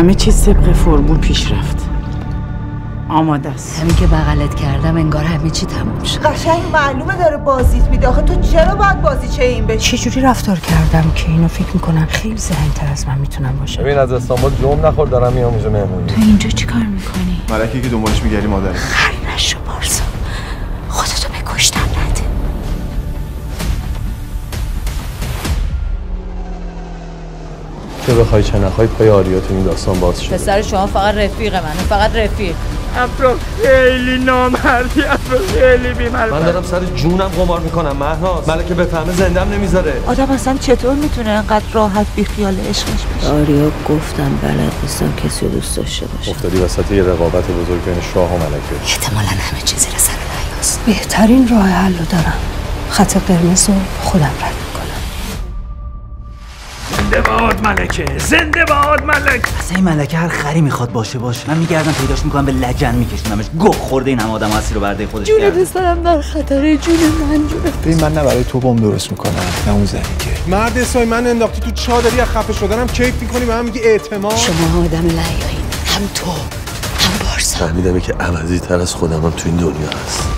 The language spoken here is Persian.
همه چیز طبق فرمول پیش رفت. آماده است. همین که بغلت کردم انگار همه چی تموم شد. قشنگ معلومه داره بازیت میده. آخه تو چرا باید بازی چه این بشی؟ چجوری رفتار کردم که اینو فکر می‌کنم خیلی ذهنتر از من می‌تونم باشم ببین از استانبول جمع نخور دارم میام اینجا مهمونی تو اینجا چیکار می‌کنی؟ ملکی که دنبالش میگردی مادر. چه بخوای چه نخوای پای آریا تو این داستان باز شده. پسر شما فقط رفیق منه فقط رفیق. افرا خیلی نامردی افرا خیلی بیمرد. من دارم سر جونم قمار می‌کنم مهناز. ملکه بفهمه زندم نمی‌ذاره. آدم اصلا چطور می‌تونه انقدر راحت بی خیال عشقش بشه آریا گفتم بلد نیستم کسی رو دوست داشته باشم افتادی وسط یه رقابت بزرگ بین شاه و ملکه. احتمالا همه چیز زیر سر بهترین راه حل رو دارم. خط قرمز رو خودم رد زنده باد ملکه زنده باد ملک اصلا این ملکه هر خری می‌خواد باشه باشه. من میگردم پیداش می‌کنم به لجن میکشونمش. گه خورده این هم آدم اسیر رو برده خودش جون. پسرم در خطر جون من جون ببین من نه برای تو بم درست می‌کنم نه اون زنی که. مرد اسمای من انداختی تو چادری از خفه شدنم کیف می‌کنی به من میگی اعتماد. شما آدم لیایین هم تو هم بارسا. فهمیدم که عوضی تر از خودم هم تو این دنیا هست.